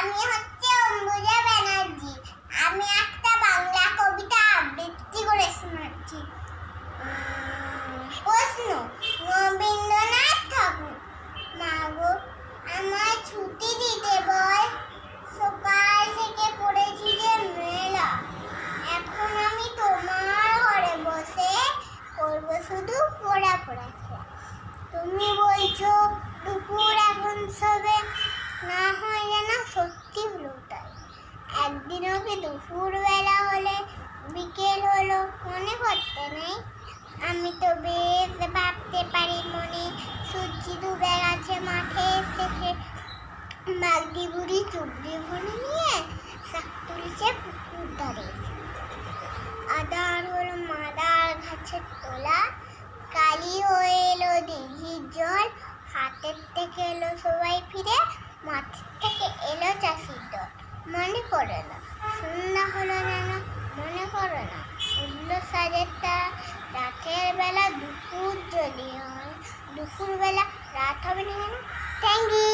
আমি হচ্ছে অম্বুজা ব্যানার্জি। আমি একটা বাংলা কবিতা আবৃত্তি করে শোনাচ্ছি। প্রশ্ন, রবীন্দ্রনাথ ঠাকুর, মাগো, আমায় ছুটি দিতে বল। সকাল থেকে পড়েছি যে মেলা। এখন আমি তোমার ঘরে বসে করব শুধু পড়া পড়া তুমি বলছো, দুপুর এখন সবে। না সত্যি হলো তাই একদিনও কি দুপুর বেলা হলে বিকেল হলো, মনে করতে নেই। আমি তো বেশ ভাবতে পারি মনে, সূর্যি ডুবে গেছে মাঠে এসেছে। বাগদি বুড়ি চুবড়ি ভরে নিয়ে শাক তুলছে পুকুর ধারে আদার হলো মাদার গাছের তোলা, কালি হয়ে এলো দিঘির জল, হাতের থেকে এলো সবাই ফিরে মাঠের মনে করে না। সন্ধ্যা হলো যেন মনে করে না। উল্লো সাজেরটা তারা রাতের বেলা দুপুর যদি হয়, দুপুর বেলা রাত হবে না থ্যাংক ইউ